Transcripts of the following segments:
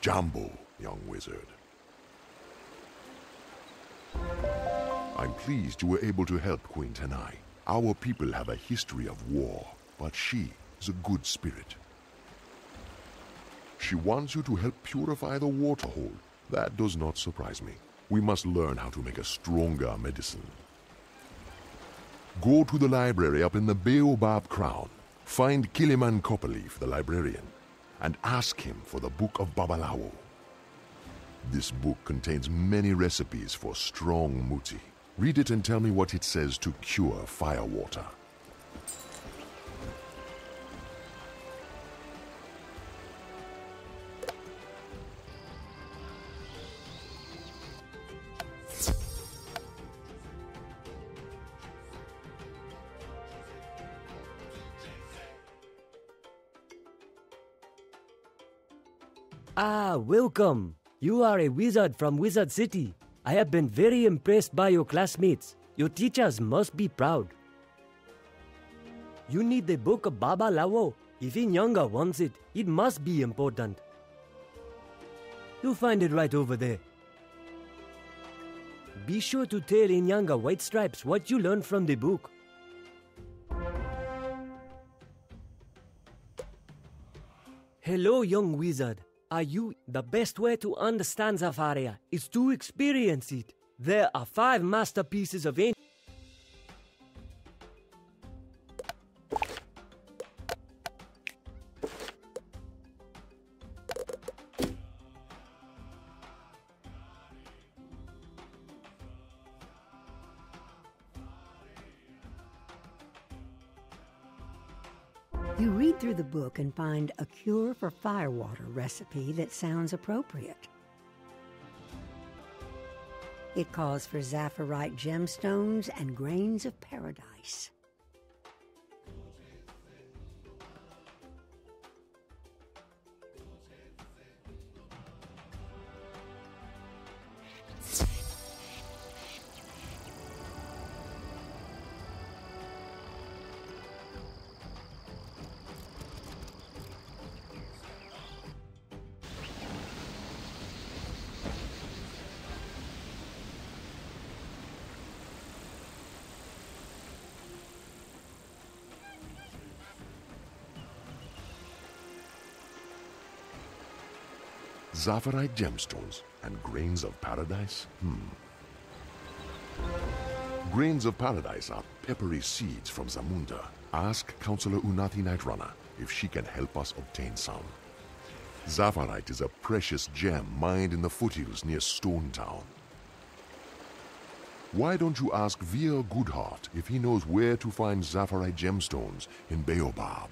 Jambo, young wizard. I'm pleased you were able to help Queen Tanai. Our people have a history of war, but she is a good spirit. She wants you to help purify the water hole. That does not surprise me. We must learn how to make a stronger medicine. Go to the library up in the Baobab Crown. Find Kiliman Copperleaf, the librarian, and ask him for the Book of Babalawo. This book contains many recipes for strong muti. Read it and tell me what it says to cure firewater. Welcome. You are a wizard from Wizard City. I have been very impressed by your classmates. Your teachers must be proud. You need the book of Babalawo. If Inyanga wants it, it must be important. You'll find it right over there. Be sure to tell Inyanga White Stripes what you learned from the book. Hello, young wizard. Are you? The best way to understand Zafaria is to experience it. There are five masterpieces of ancient. You read through the book and find a cure for firewater recipe that sounds appropriate. It calls for Zafarite gemstones and grains of paradise. Zafarite gemstones and grains of paradise? Hmm. Grains of paradise are peppery seeds from Zamunda. Ask Counselor Unathi Nightrunner if she can help us obtain some. Zafarite is a precious gem mined in the foothills near Stone Town. Why don't you ask Vir Goodheart if he knows where to find Zafarite gemstones in Baobab?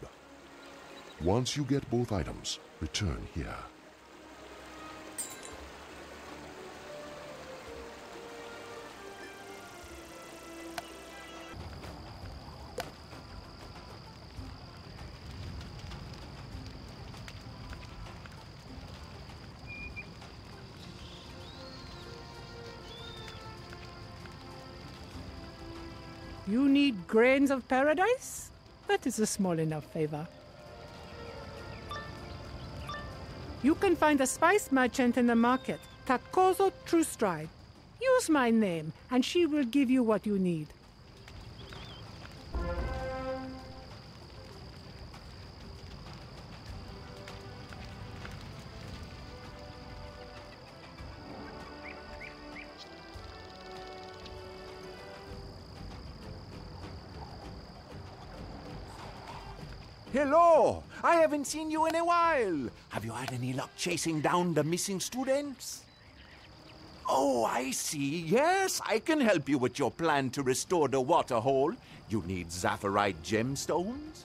Once you get both items, return here. Grains of paradise? That is a small enough favor. You can find a spice merchant in the market, Takozo Truestride. Use my name, and she will give you what you need. I haven't seen you in a while. Have you had any luck chasing down the missing students? Oh, I see. Yes, I can help you with your plan to restore the water hole. You need Zafarite gemstones?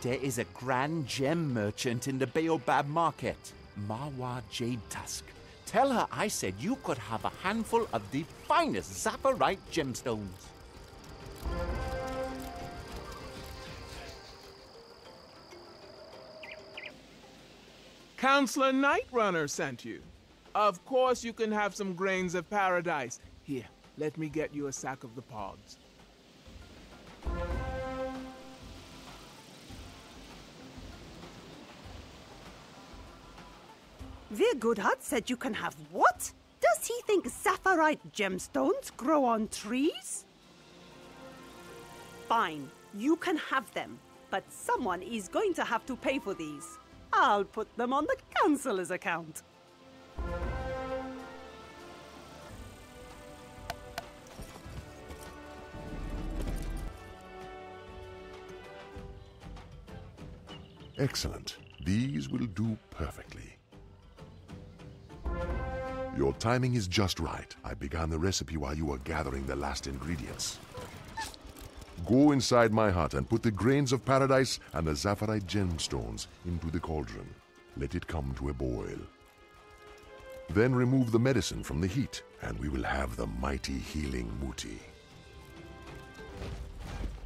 There is a grand gem merchant in the Baobab market, Marwa Jade Tusk. Tell her I said you could have a handful of the finest Zafarite gemstones. Counselor Nightrunner sent you. Of course, you can have some grains of paradise. Here, let me get you a sack of the pods. Vir Goodheart said you can have what? Does he think Zafarite gemstones grow on trees? Fine, you can have them, but someone is going to have to pay for these. I'll put them on the council's account. Excellent. These will do perfectly. Your timing is just right. I began the recipe while you were gathering the last ingredients. Go inside my hut and put the grains of paradise and the Zafarite gemstones into the cauldron. Let it come to a boil. Then remove the medicine from the heat, and we will have the mighty healing muti.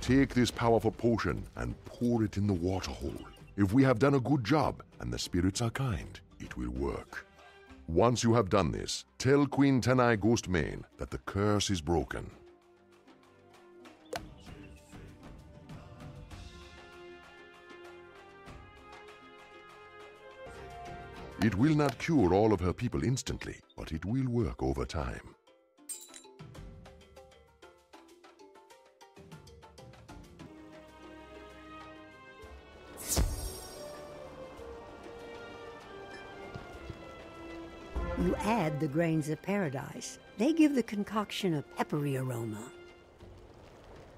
Take this powerful potion and pour it in the water hole. If we have done a good job and the spirits are kind, it will work. Once you have done this, tell Queen Tanai Ghost Mane that the curse is broken. It will not cure all of her people instantly, but it will work over time. You add the grains of paradise. They give the concoction a peppery aroma.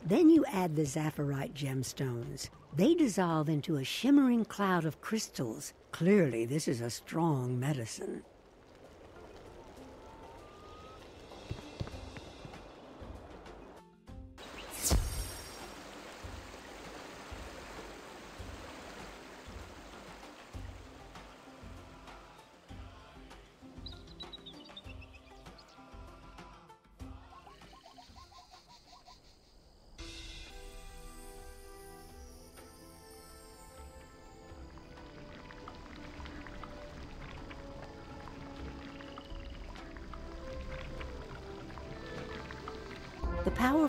Then you add the Zafarite gemstones. They dissolve into a shimmering cloud of crystals. Clearly, this is a strong medicine.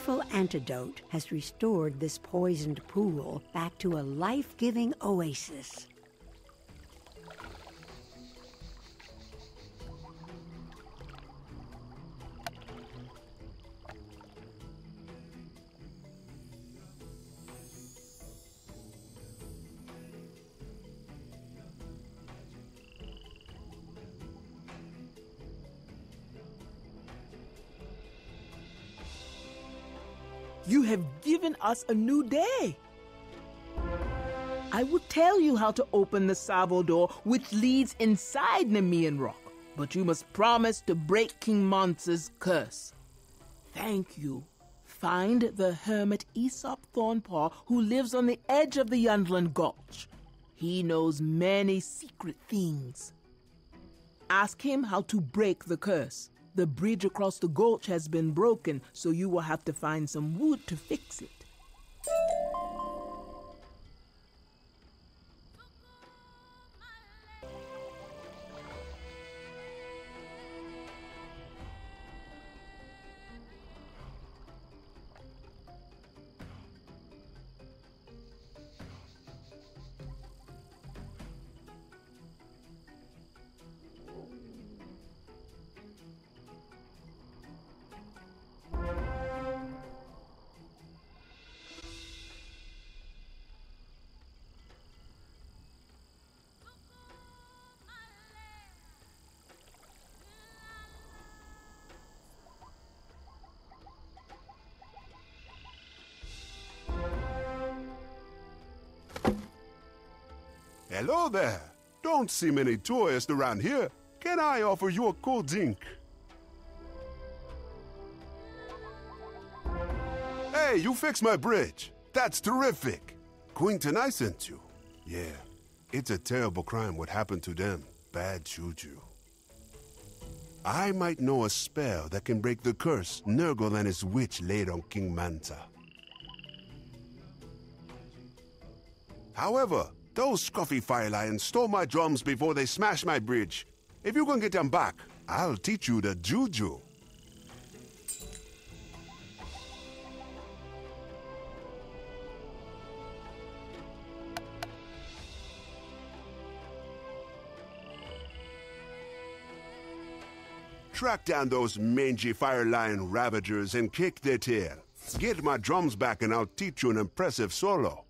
Powerful antidote has restored this poisoned pool back to a life giving oasis. Us a new day. I will tell you how to open the Tsavo door, which leads inside Nemean Rock, but you must promise to break King Mansa's curse. Thank you. Find the hermit Aesop Thornpaw, who lives on the edge of the Yundland Gulch. He knows many secret things. Ask him how to break the curse. The bridge across the gulch has been broken, so you will have to find some wood to fix it. Hello there. Don't see many tourists around here. Can I offer you a cold drink? Hey, you fixed my bridge. That's terrific. Queen Tanai sent you. Yeah, it's a terrible crime what happened to them. Bad juju. I might know a spell that can break the curse Nurgle and his witch laid on King Mansa. However, those scruffy fire lions stole my drums before they smashed my bridge. If you can get them back, I'll teach you the juju. Track down those mangy fire lion ravagers and kick their tail. Get my drums back and I'll teach you an impressive solo.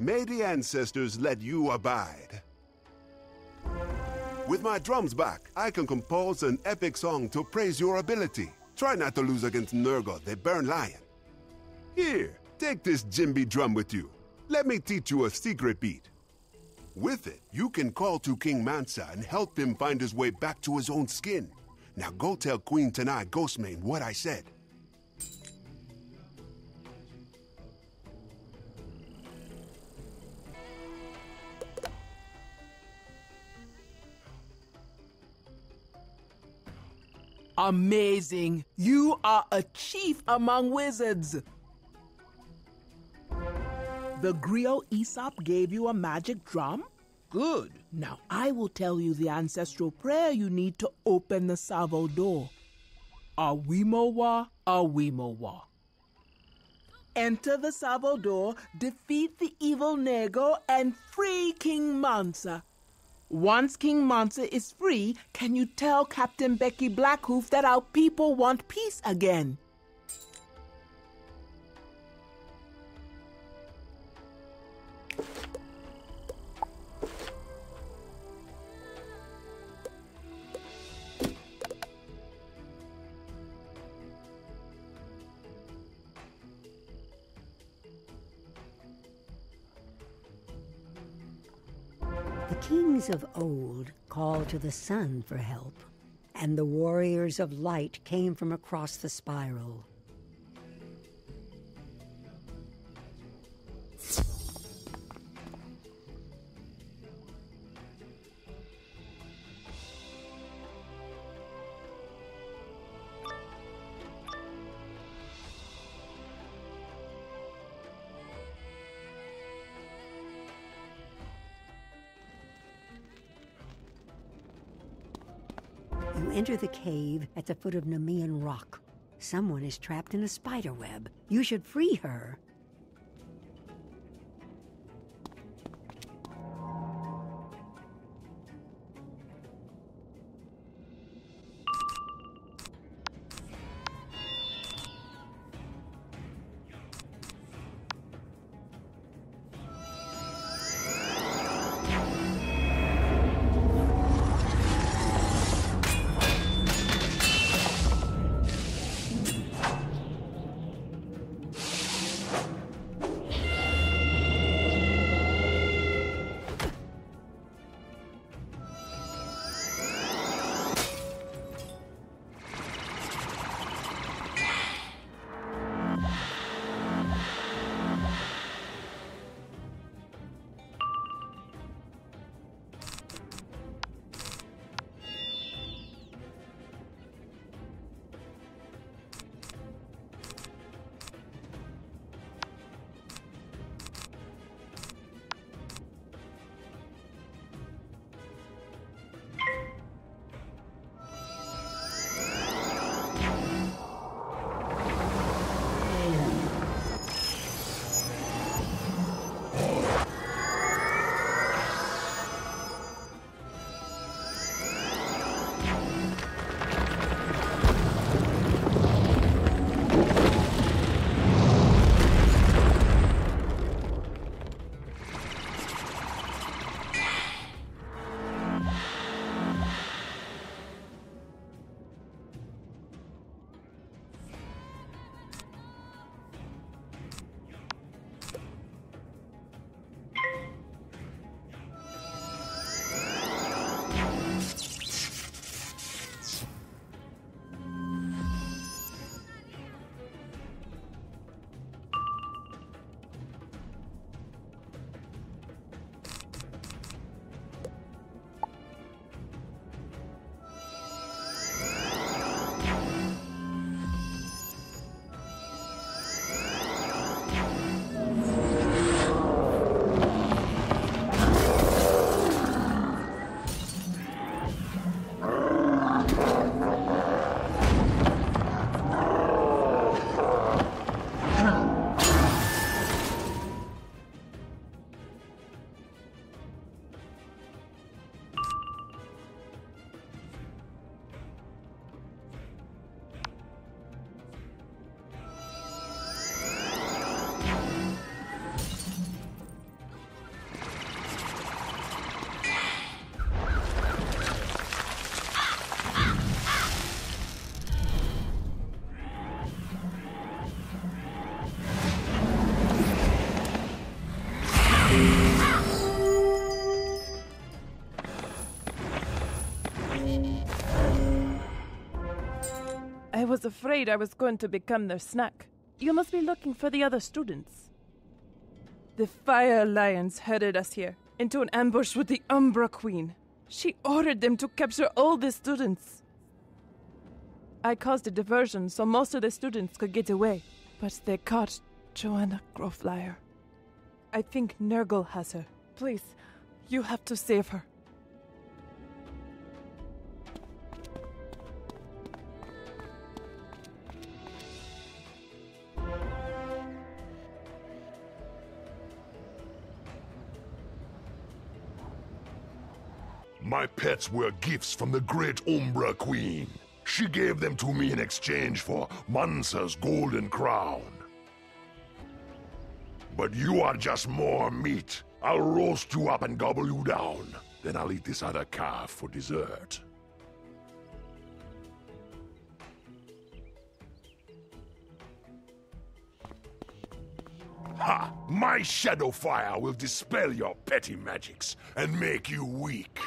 May the ancestors let you abide. With my drums back, I can compose an epic song to praise your ability. Try not to lose against Nurgle, the Burn Lion. Here, take this djembe drum with you. Let me teach you a secret beat. With it, you can call to King Mansa and help him find his way back to his own skin. Now go tell Queen Tanai Ghostmane what I said. Amazing. You are a chief among wizards. The griot Aesop gave you a magic drum? Good. Now I will tell you the ancestral prayer you need to open the Tsavo door. Awimowa, Awimowa. Enter the Tsavo door, defeat the evil Nego, and free King Mansa. Once King Mansa is free, can you tell Captain Becky Blackhoof that our people want peace again? Of old called to the sun for help, and the warriors of light came from across the spiral. Enter the cave at the foot of Nemean Rock. Someone is trapped in a spider web. You should free her. Was afraid I was going to become their snack. You must be looking for the other students. The Fire Lions herded us here into an ambush with the Umbra Queen. She ordered them to capture all the students. I caused a diversion so most of the students could get away, but they caught Joanna Growflyer. I think Nurgle has her. Please, you have to save her. Pets were gifts from the great Umbra Queen. She gave them to me in exchange for Mansa's golden crown. But you are just more meat. I'll roast you up and gobble you down. Then I'll eat this other calf for dessert. Ha! My shadow fire will dispel your petty magics and make you weak.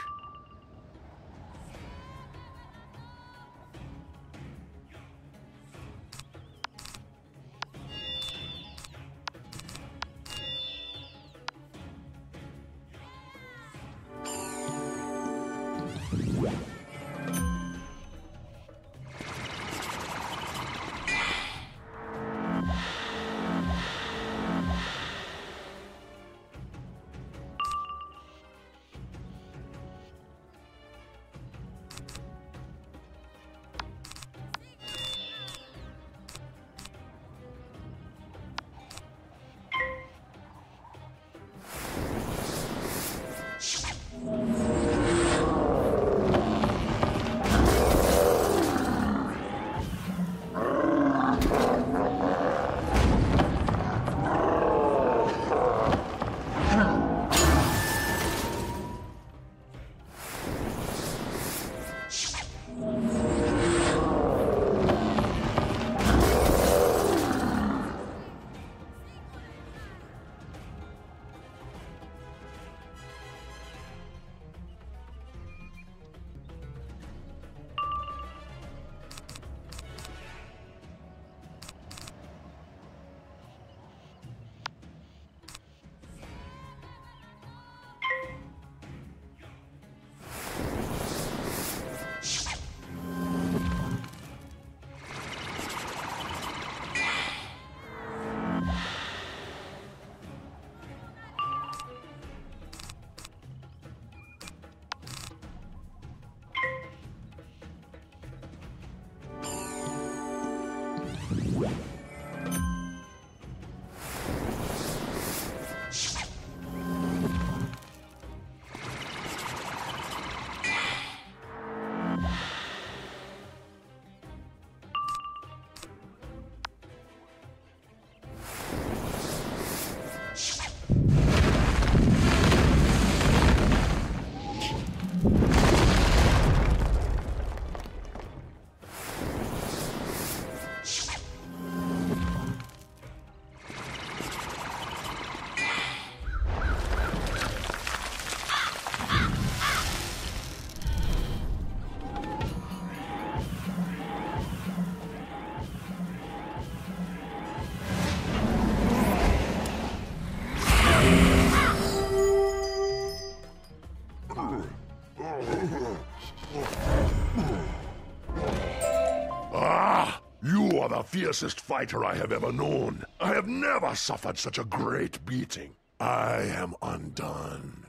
Fiercest fighter I have ever known. I have never suffered such a great beating. I am undone.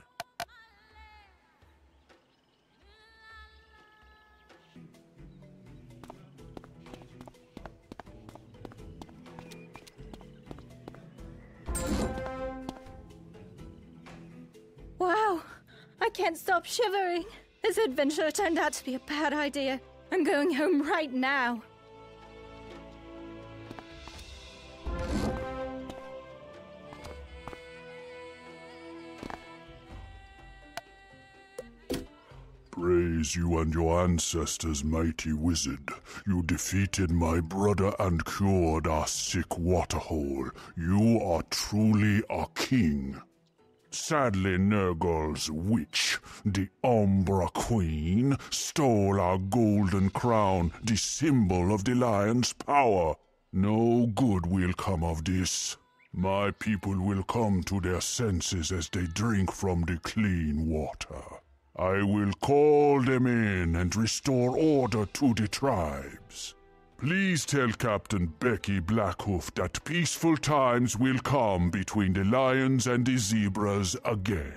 Wow! I can't stop shivering. This adventure turned out to be a bad idea. I'm going home right now. Praise you and your ancestors, mighty wizard. You defeated my brother and cured our sick waterhole. You are truly a king. Sadly, Nurgle's witch, the Umbra Queen, stole our golden crown, the symbol of the lion's power. No good will come of this. My people will come to their senses as they drink from the clean water. I will call them in and restore order to the tribes. Please tell Captain Becky Blackhoof that peaceful times will come between the lions and the zebras again.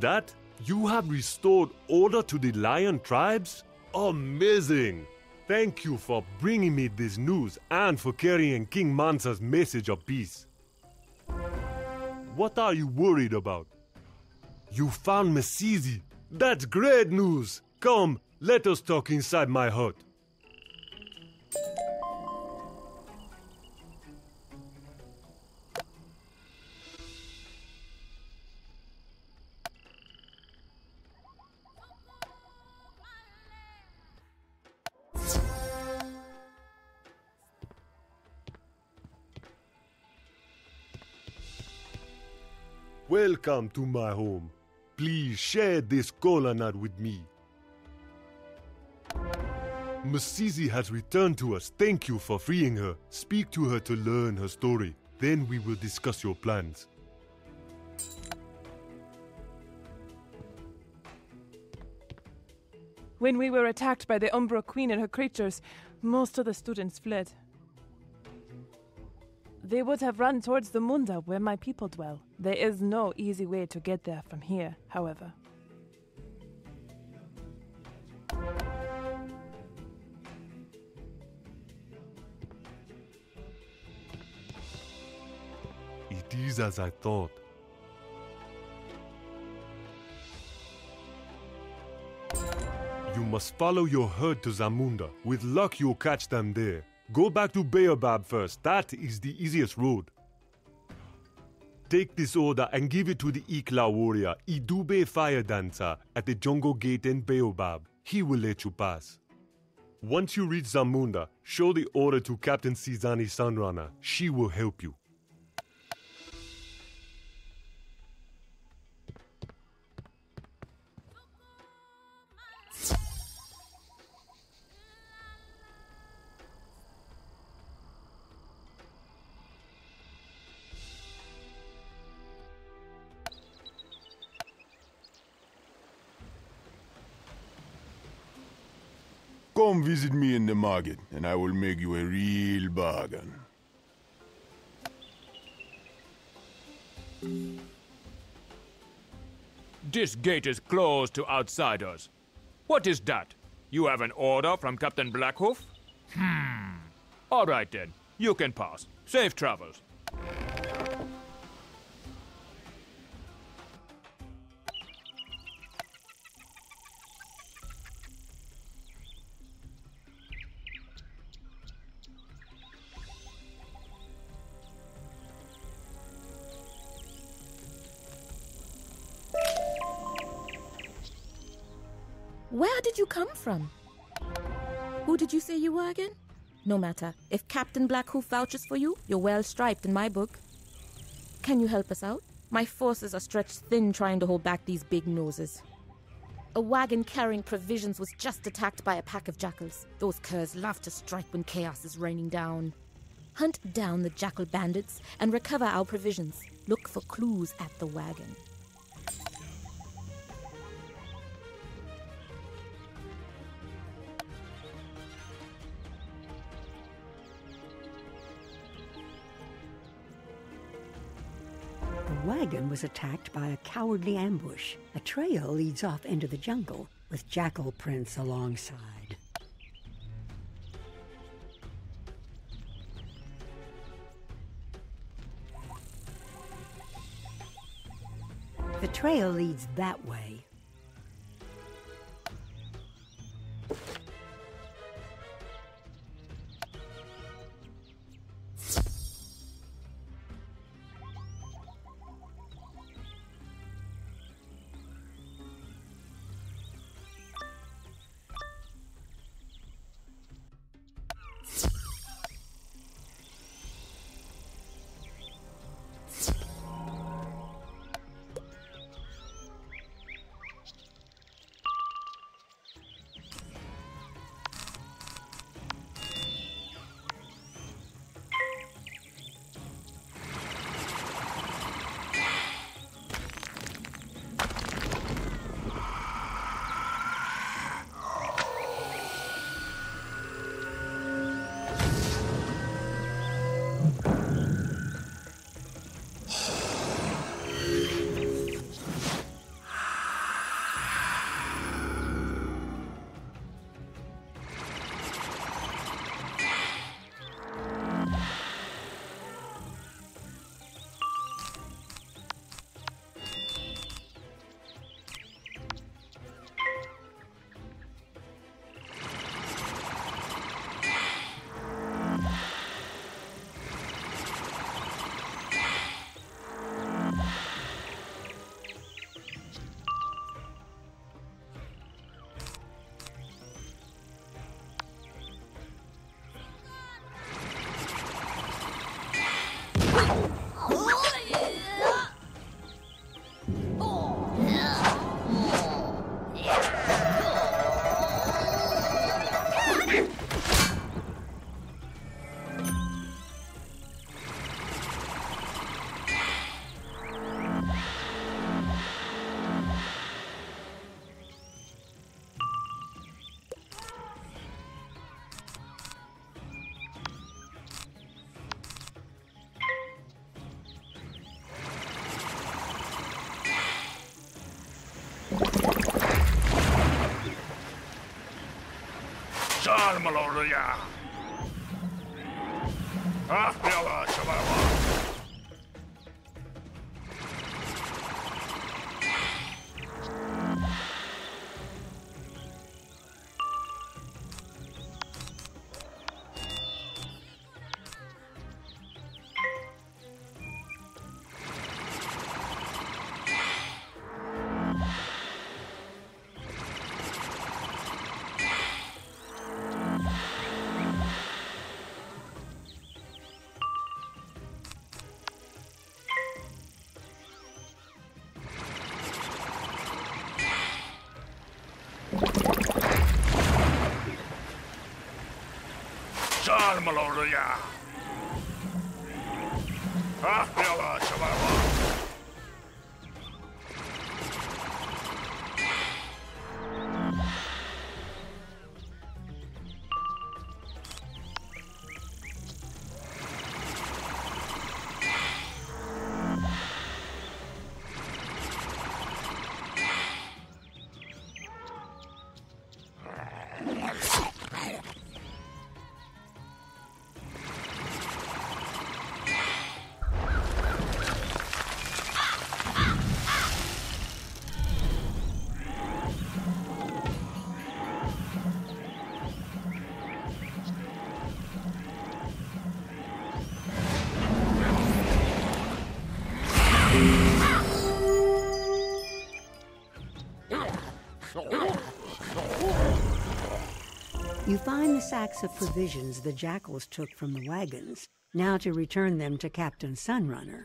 That? You have restored order to the lion tribes? Amazing! Thank you for bringing me this news and for carrying King Mansa's message of peace. What are you worried about? You found Mesizi. That's great news. Come, let us talk inside my hut. Welcome to my home. Please share this cola nut with me. Masizi has returned to us. Thank you for freeing her. Speak to her to learn her story. Then we will discuss your plans. When we were attacked by the Umbra Queen and her creatures, most of the students fled. They would have run towards Zamunda where my people dwell. There is no easy way to get there from here, however. It is as I thought. You must follow your herd to Zamunda. With luck, you'll catch them there. Go back to Baobab first. That is the easiest road. Take this order and give it to the Ikla warrior, Idube Fire Dancer, at the jungle gate in Baobab. He will let you pass. Once you reach Zamunda, show the order to Captain Sizani Sunrunner. She will help you. Come visit me in the market, and I will make you a real bargain. This gate is closed to outsiders. What is that? You have an order from Captain Blackhoof? Hmm. All right then, you can pass. Safe travels. Come from? Who did you say you were again? No matter. If Captain Blackhoof vouches for you, you're well striped in my book. Can you help us out? My forces are stretched thin trying to hold back these big noses. A wagon carrying provisions was just attacked by a pack of jackals. Those curs love to strike when chaos is raining down. Hunt down the jackal bandits and recover our provisions. Look for clues at the wagon. Was attacked by a cowardly ambush. A trail leads off into the jungle with jackal prints alongside. The trail leads that way. Salmaloria. Ah, Salmaloria. Ah, find the sacks of provisions the jackals took from the wagons, now to return them to Captain Sunrunner.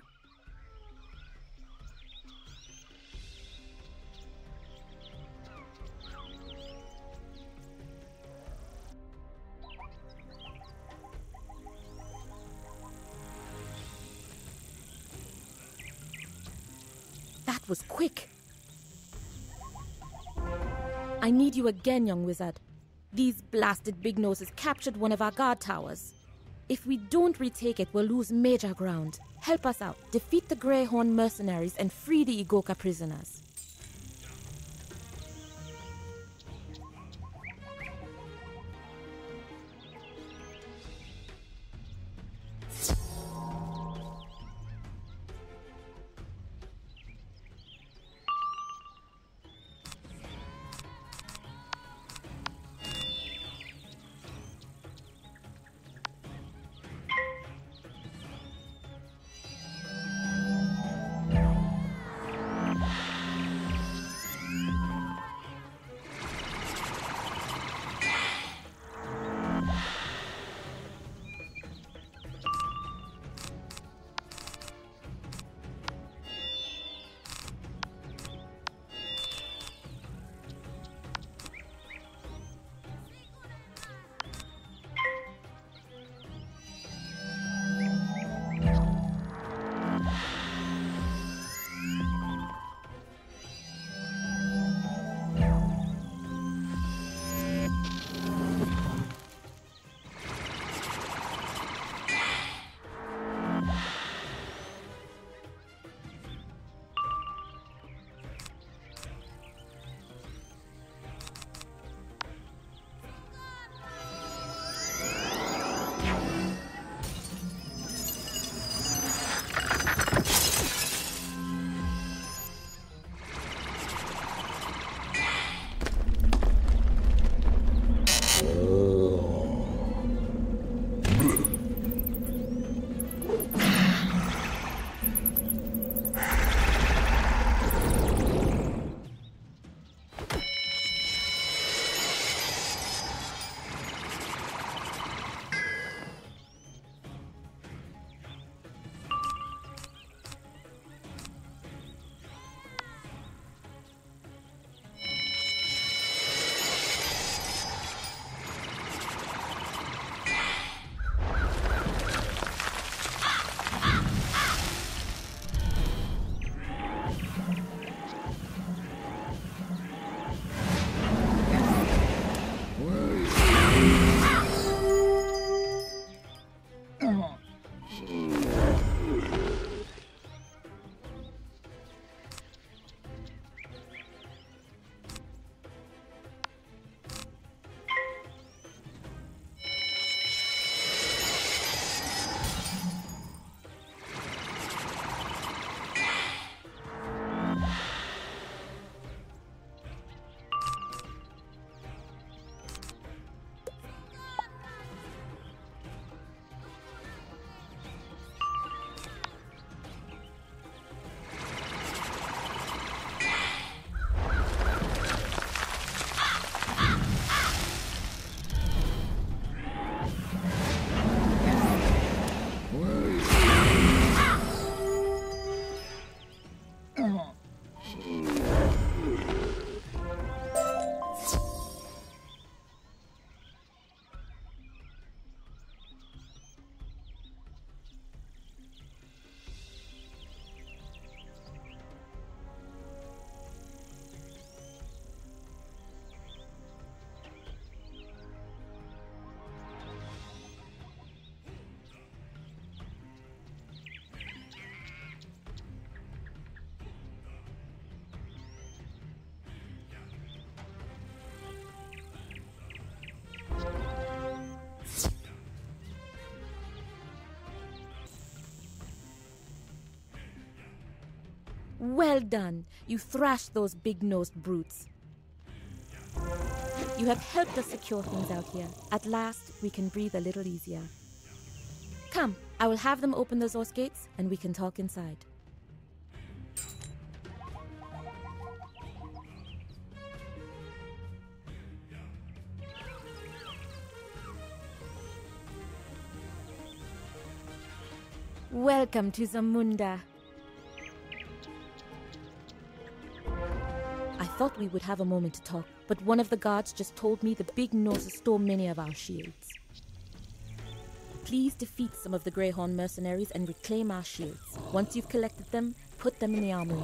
That was quick. I need you again, young wizard. These blasted big noses captured one of our guard towers. If we don't retake it, we'll lose major ground. Help us out. Defeat the Greyhorn mercenaries and free the Igoka prisoners. Well done. You thrashed those big nosed brutes. You have helped us secure things out here. At last, we can breathe a little easier. Come, I will have them open those Zorse gates and we can talk inside. Welcome to Zamunda. Thought we would have a moment to talk, but one of the guards just told me the big noses stole many of our shields. Please defeat some of the Greyhorn mercenaries and reclaim our shields. Once you've collected them, put them in the armory.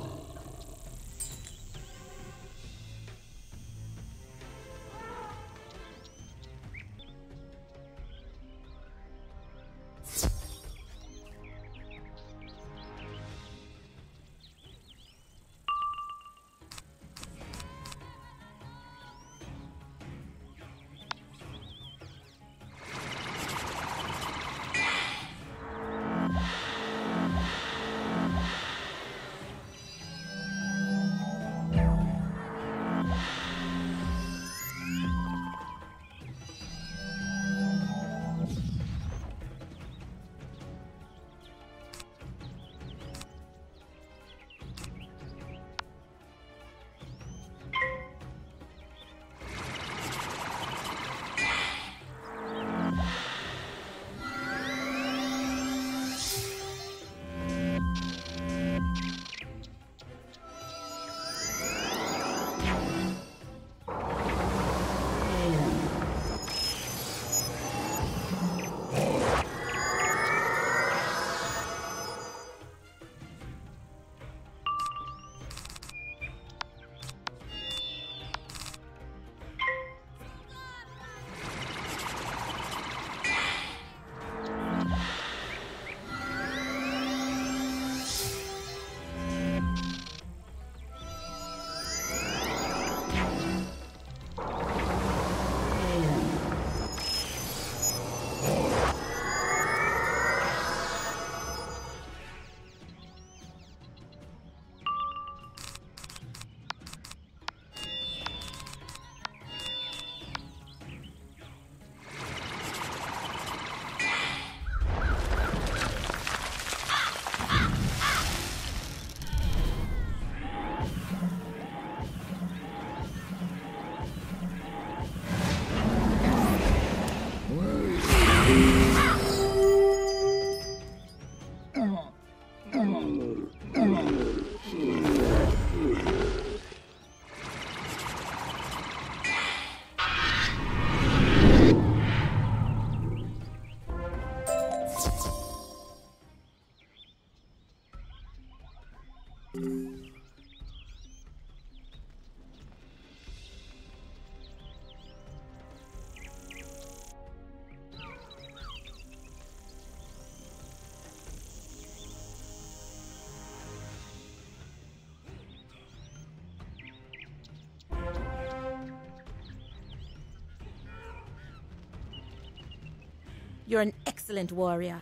You're an excellent warrior.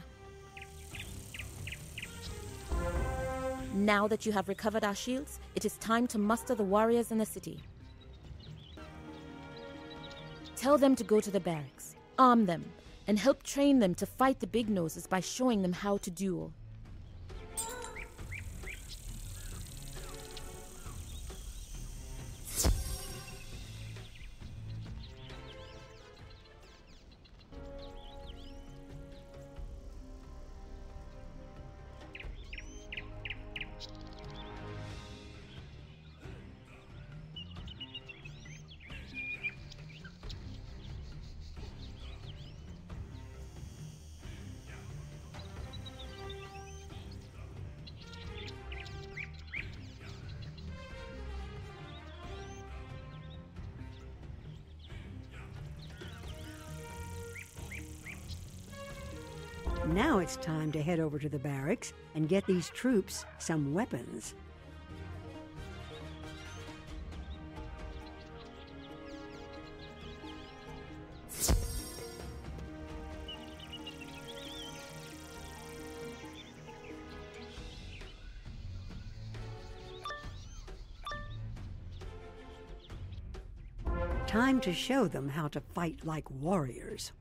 Now that you have recovered our shields, it is time to muster the warriors in the city. Tell them to go to the barracks, arm them, and help train them to fight the big noses by showing them how to duel. It's time to head over to the barracks and get these troops some weapons. Time to show them how to fight like warriors.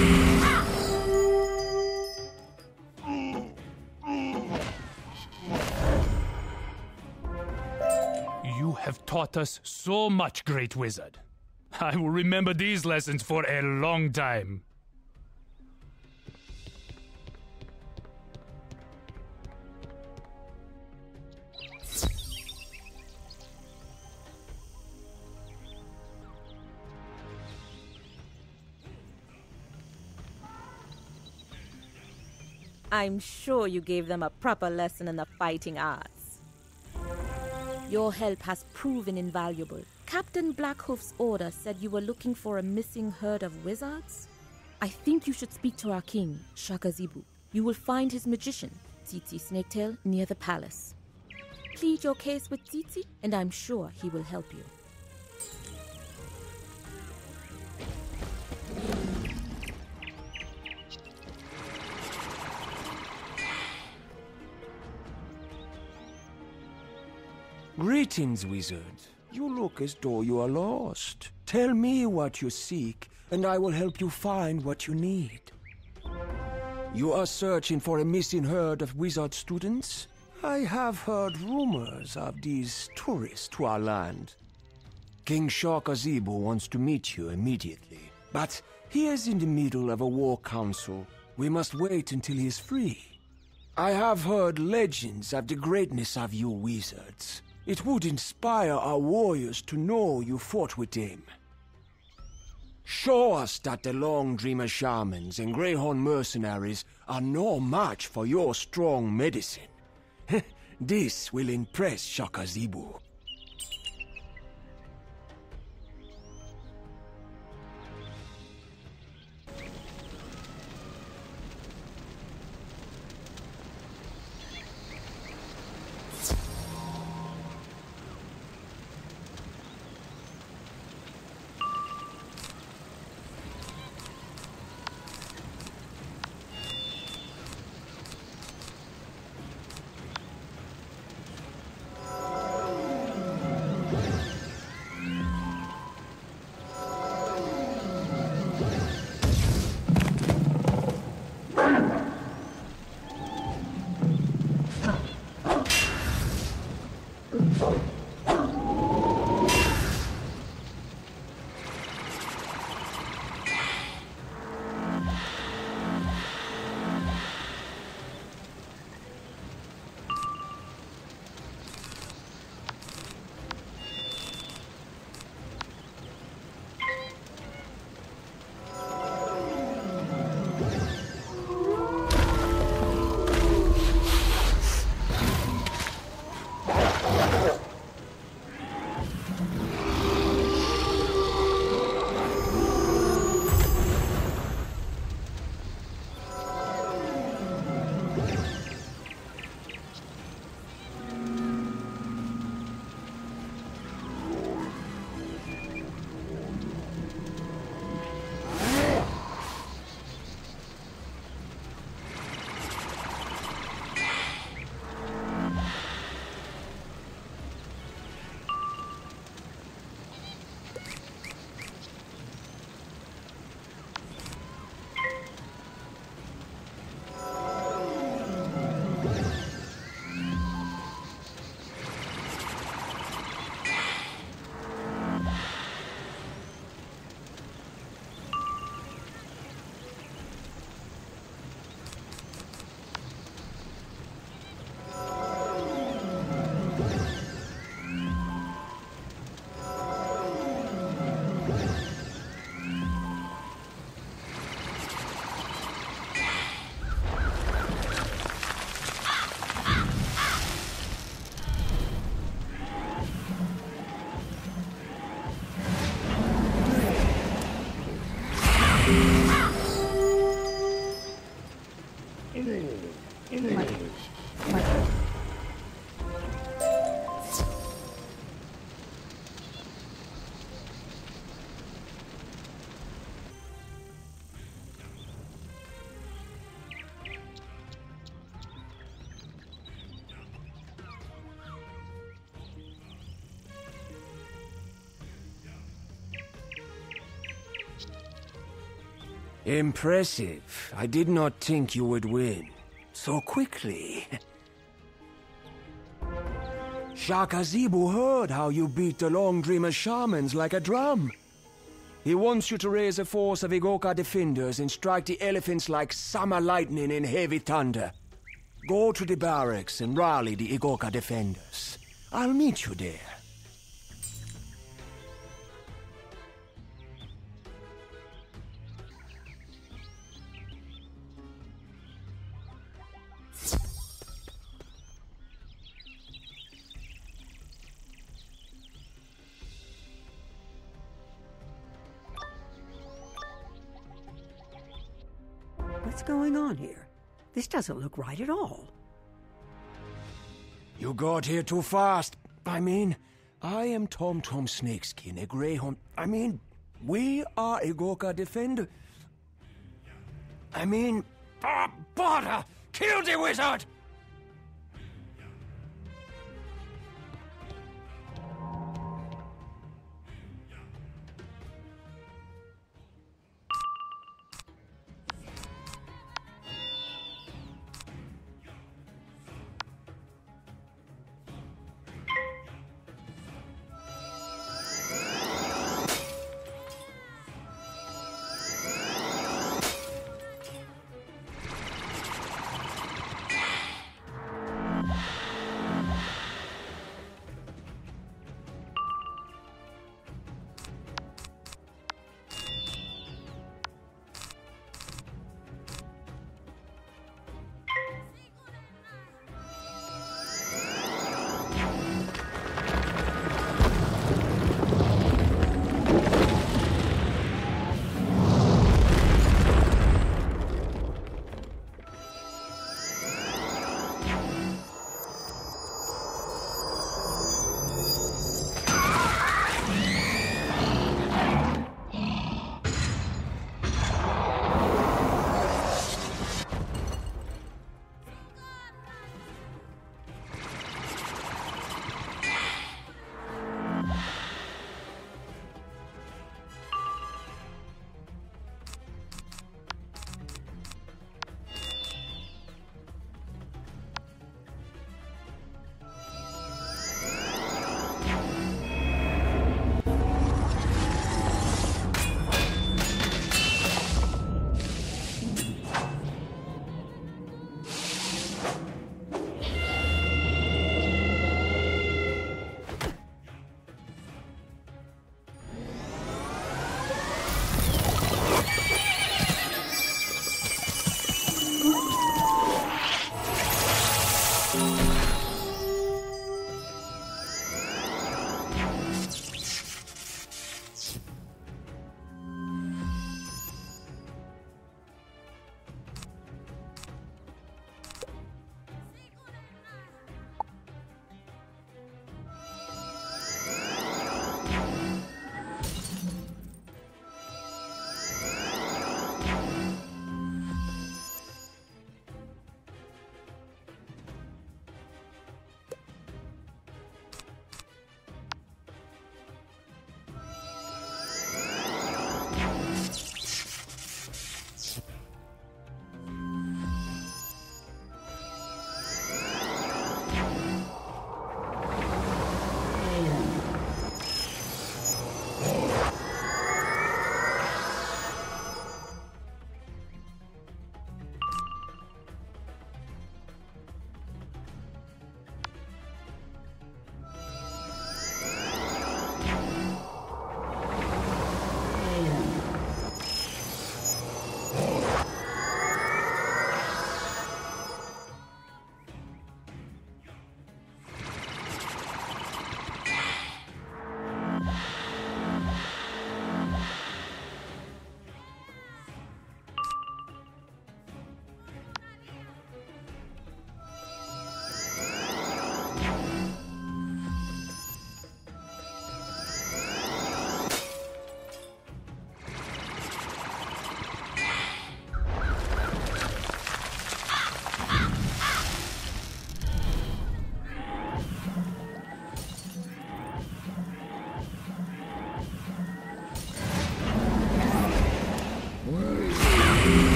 You have taught us so much, great wizard. I will remember these lessons for a long time. I'm sure you gave them a proper lesson in the fighting arts. Your help has proven invaluable. Captain Blackhoof's order said you were looking for a missing herd of wizards? I think you should speak to our king, Shakazibu. You will find his magician, Titi Snaketail, near the palace. Plead your case with Titi, and I'm sure he will help you. Greetings, wizard. You look as though you are lost. Tell me what you seek, and I will help you find what you need. You are searching for a missing herd of wizard students? I have heard rumors of these tourists to our land. King Shakazibu wants to meet you immediately, but he is in the middle of a war council. We must wait until he is free. I have heard legends of the greatness of you wizards. It would inspire our warriors to know you fought with him. Show us that the Long Dreamer shamans and Greyhorn mercenaries are no match for your strong medicine. this will impress Shakazibu. Impressive. I did not think you would win. So quickly. Shakazibu heard how you beat the Long Dreamer shamans like a drum. He wants you to raise a force of Igoka defenders and strike the elephants like summer lightning in heavy thunder. Go to the barracks and rally the Igoka defenders. I'll meet you there. This doesn't look right at all. You got here too fast. I mean, I am Tom Tom Snakeskin, a greyhound. I mean, we are Igoka Defender. I mean, ah, Barter! Kill the wizard!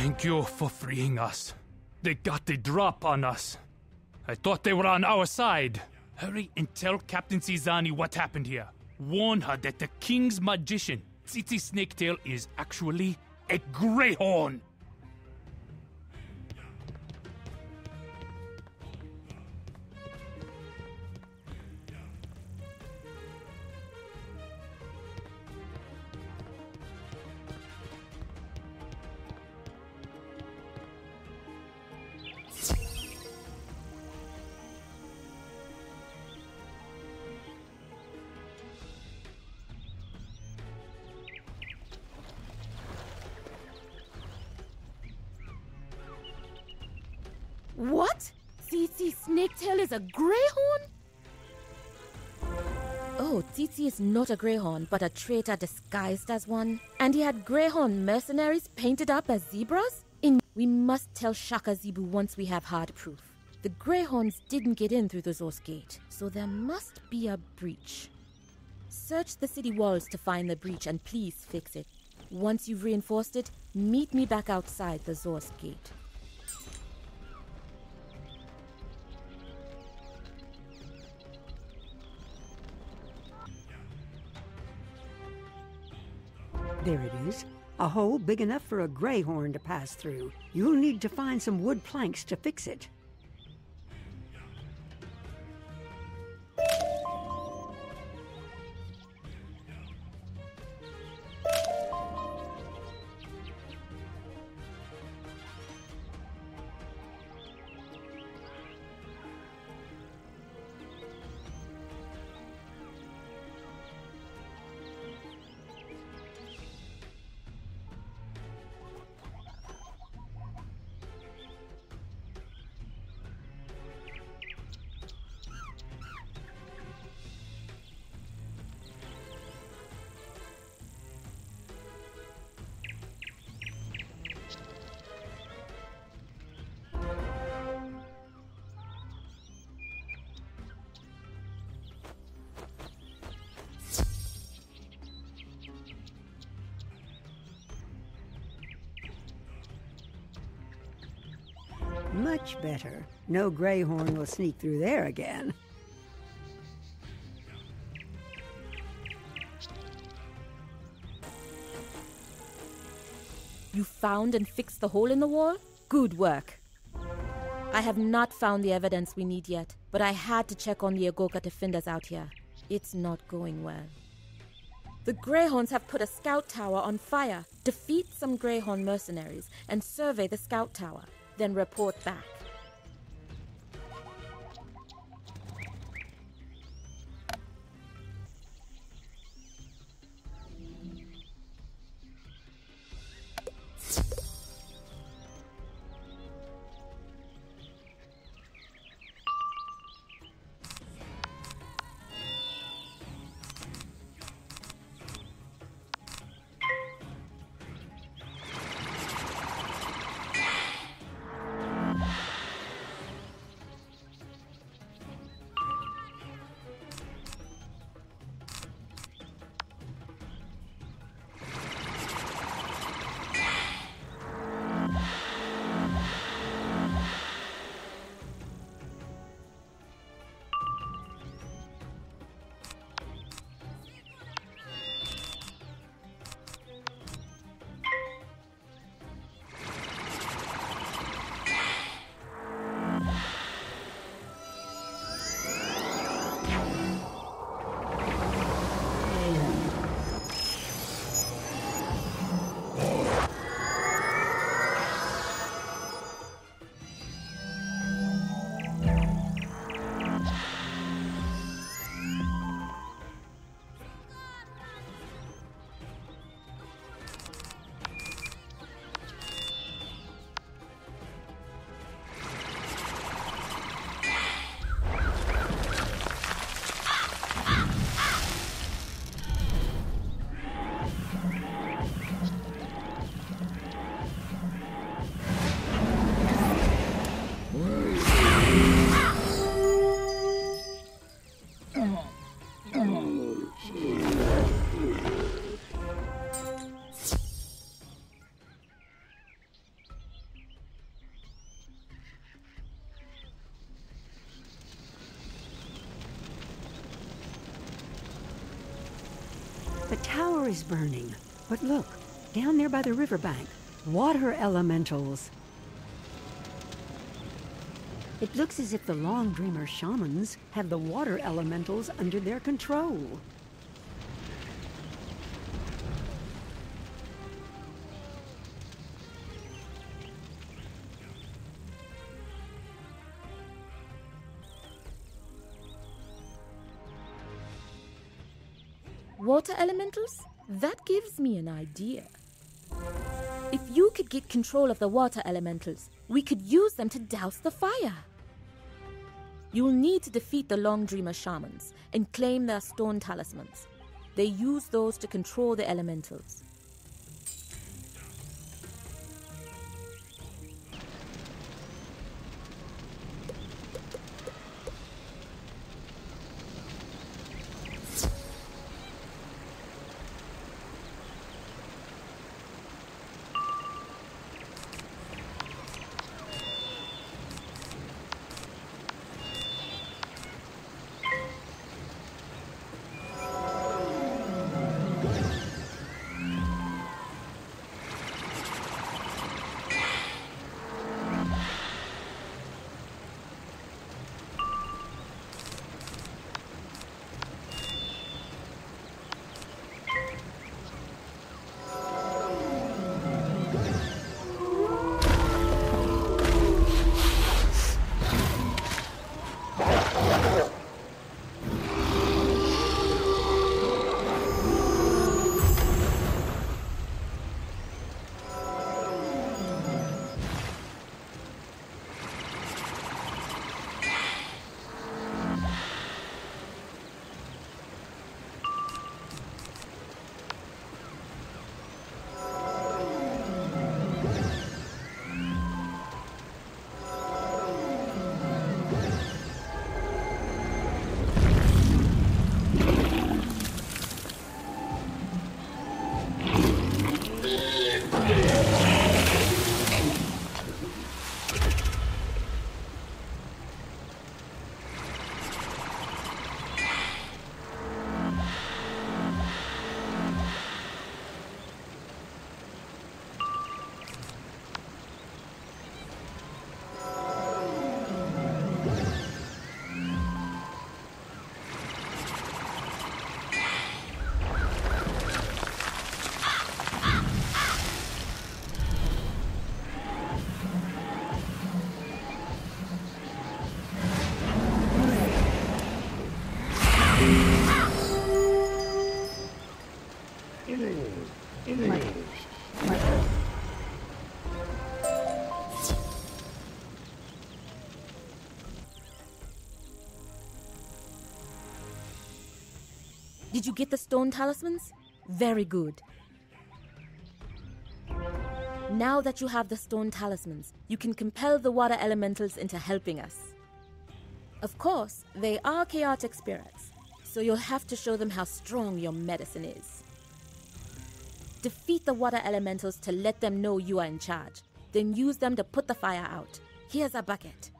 Thank you for freeing us. They got the drop on us. I thought they were on our side. Hurry and tell Captain Cizani what happened here. Warn her that the king's magician, Tsitsi Snaketail, is actually a greyhorn. Not a greyhorn, but a traitor disguised as one. And he had greyhorn mercenaries painted up as zebras? In we must tell Shakazibu once we have hard proof. The greyhorns didn't get in through the Zor's gate, so there must be a breach. Search the city walls to find the breach and please fix it. Once you've reinforced it, meet me back outside the Zor's gate. There it is. A hole big enough for a greyhorn to pass through. You'll need to find some wood planks to fix it. Much better. No greyhorn will sneak through there again. You found and fixed the hole in the wall? Good work. I have not found the evidence we need yet, but I had to check on the Igoka defenders out here. It's not going well. The Greyhorns have put a scout tower on fire. Defeat some Greyhorn mercenaries and survey the scout tower, then report back. Is burning. But look, down there by the riverbank, water elementals. It looks as if the Long Dreamer shamans have the water elementals under their control. Me an idea. If you could get control of the water elementals, we could use them to douse the fire. You'll need to defeat the Long Dreamer shamans and claim their stone talismans. They use those to control the elementals. Did you get the stone talismans? Very good. Now that you have the stone talismans, you can compel the water elementals into helping us. Of course, they are chaotic spirits, so you'll have to show them how strong your medicine is. Defeat the water elementals to let them know you are in charge, then use them to put the fire out. Here's a bucket.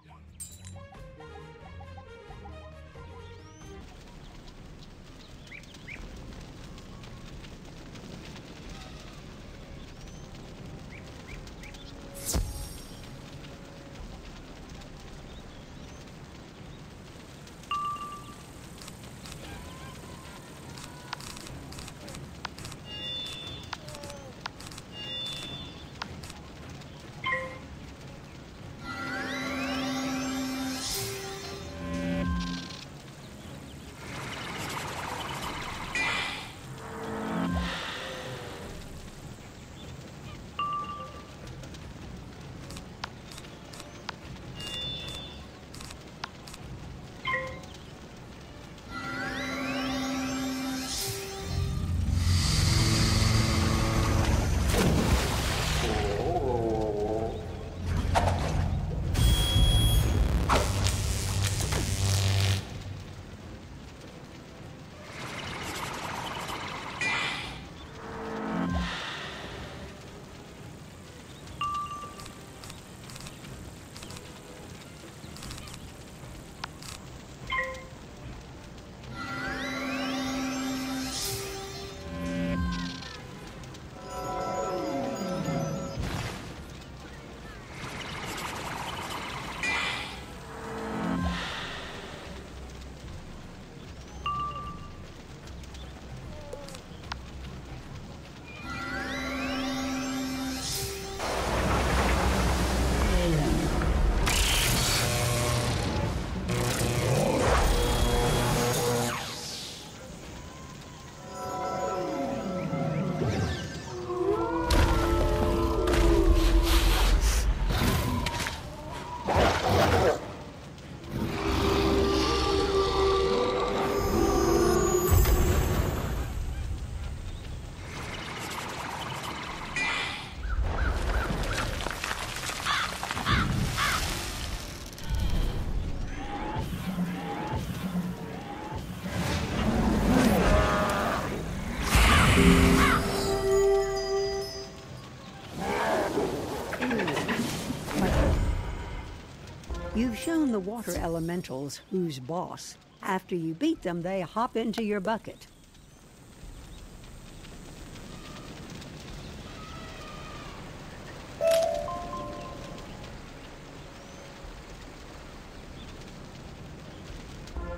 The water elementals who's boss. After you beat them, they hop into your bucket.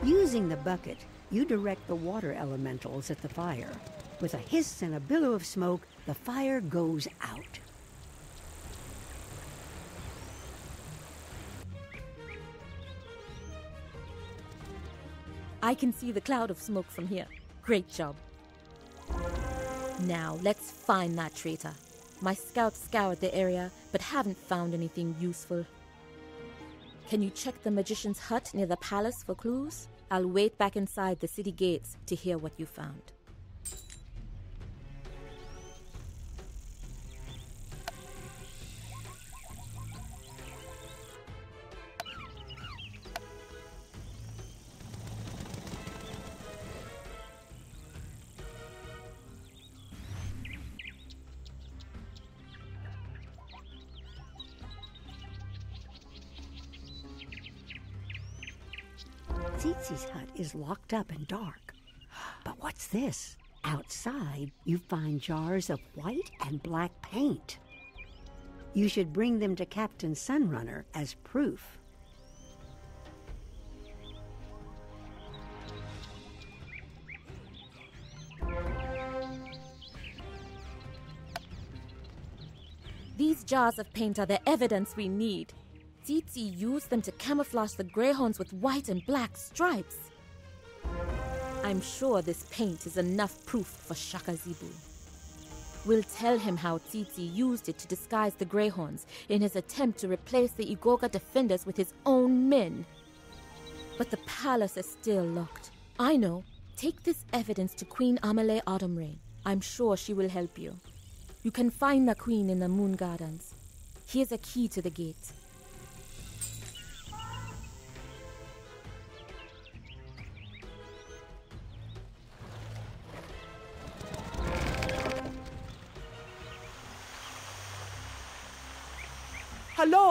Using the bucket, you direct the water elementals at the fire. With a hiss and a billow of smoke, the fire goes out. I can see the cloud of smoke from here. Great job. Now, let's find that traitor. My scouts scoured the area, but haven't found anything useful. Can you check the magician's hut near the palace for clues? I'll wait back inside the city gates to hear what you found. Locked up and dark. But what's this? Outside, you find jars of white and black paint. You should bring them to Captain Sunrunner as proof. These jars of paint are the evidence we need. Tsitsi used them to camouflage the greyhounds with white and black stripes. I'm sure this paint is enough proof for Shakazibu. We'll tell him how Tsitsi used it to disguise the greyhounds in his attempt to replace the Igoka defenders with his own men. But the palace is still locked. I know. Take this evidence to Queen Amelie Autumnrain. I'm sure she will help you. You can find the queen in the Moon Gardens. Here's a key to the gate.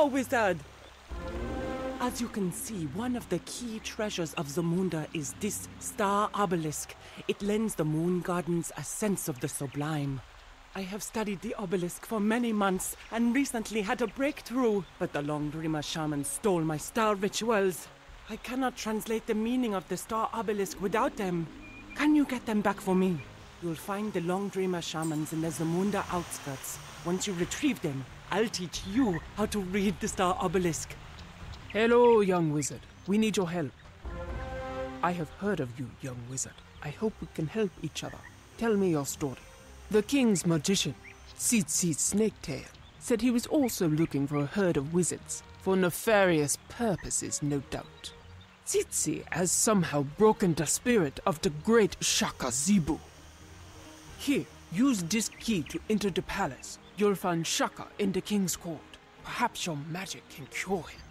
Hello, wizard! As you can see, one of the key treasures of Zamunda is this star obelisk. It lends the moon gardens a sense of the sublime. I have studied the obelisk for many months and recently had a breakthrough, but the Long Dreamer shaman stole my star rituals. I cannot translate the meaning of the star obelisk without them. Can you get them back for me? You'll find the Long Dreamer shamans in the Zamunda outskirts. Once you retrieve them, I'll teach you how to read the star obelisk. Hello, young wizard. We need your help. I have heard of you, young wizard. I hope we can help each other. Tell me your story. The king's magician, Tsitsi Snaketail, said he was also looking for a herd of wizards, for nefarious purposes, no doubt. Tsitsi has somehow broken the spirit of the great Shakazibu. Here, use this key to enter the palace. You'll find Shaka in the king's court. Perhaps your magic can cure him.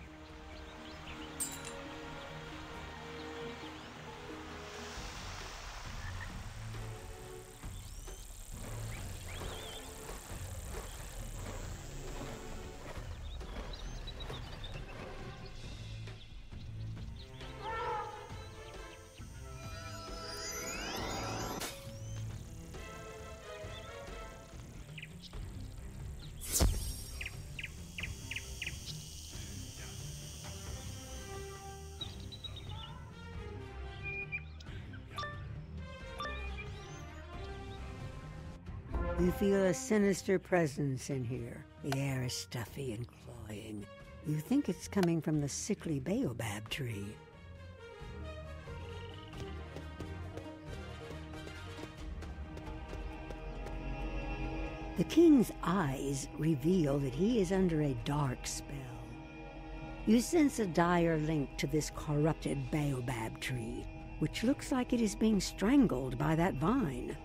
A sinister presence in here. The air is stuffy and cloying. You think it's coming from the sickly baobab tree. The king's eyes reveal that he is under a dark spell. You sense a dire link to this corrupted baobab tree, which looks like it is being strangled by that vine.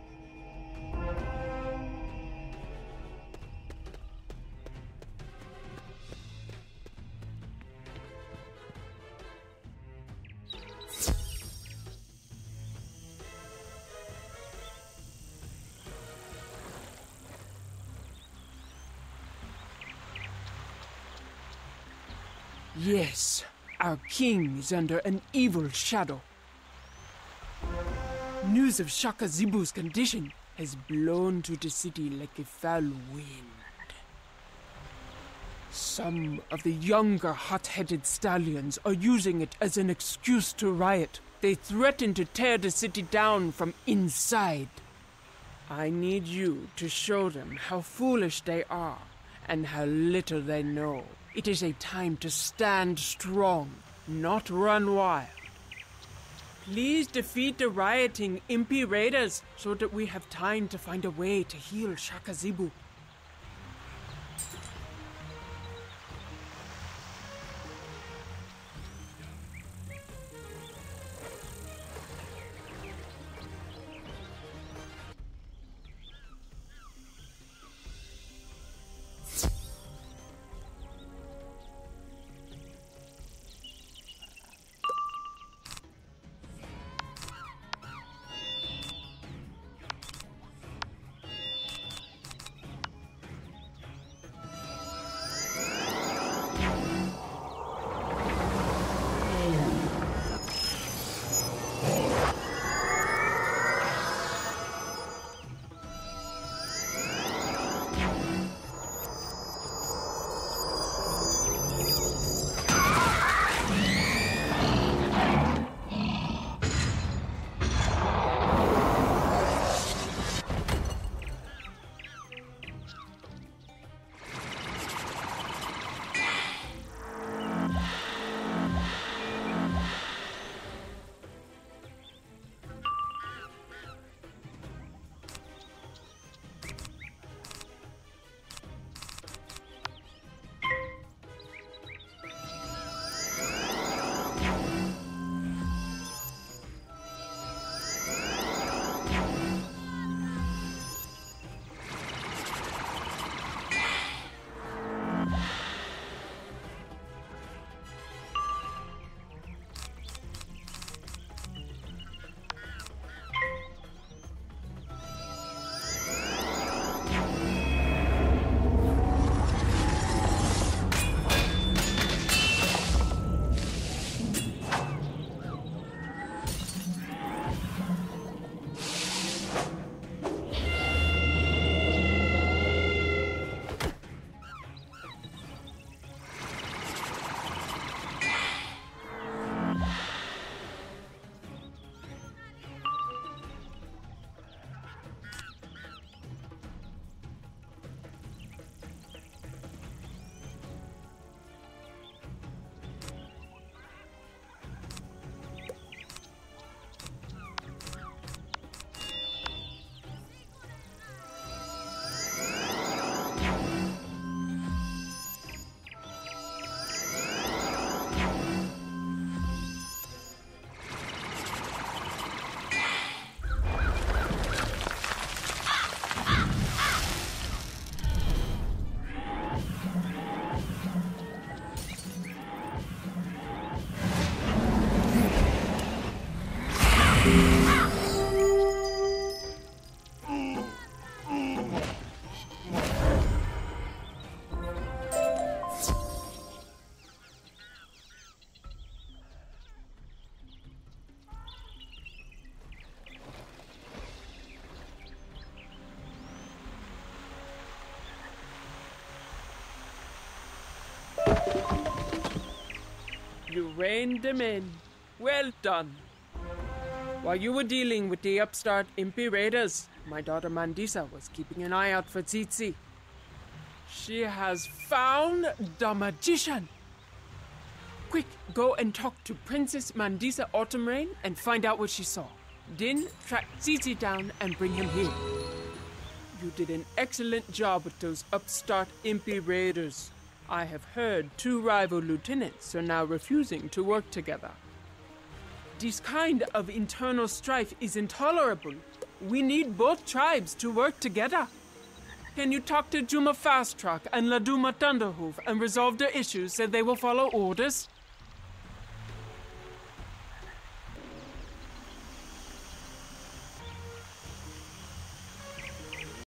Our king is under an evil shadow. News of Shakazibu's condition has blown to the city like a foul wind. Some of the younger hot headed stallions are using it as an excuse to riot. They threaten to tear the city down from inside. I need you to show them how foolish they are and how little they know. It is a time to stand strong, not run wild. Please defeat the rioting Impi raiders so that we have time to find a way to heal Shakazibu. You reined them in. Well done. While you were dealing with the upstart Impi raiders, my daughter Mandisa was keeping an eye out for Tsitsi. She has found the magician. Quick, go and talk to Princess Mandisa Autumnrain and find out what she saw. Then track Tsitsi down and bring him here. You did an excellent job with those upstart Impi raiders. I have heard two rival lieutenants are now refusing to work together. This kind of internal strife is intolerable. We need both tribes to work together. Can you talk to Juma Fast Truck and Laduma Thunderhoof and resolve their issues so they will follow orders?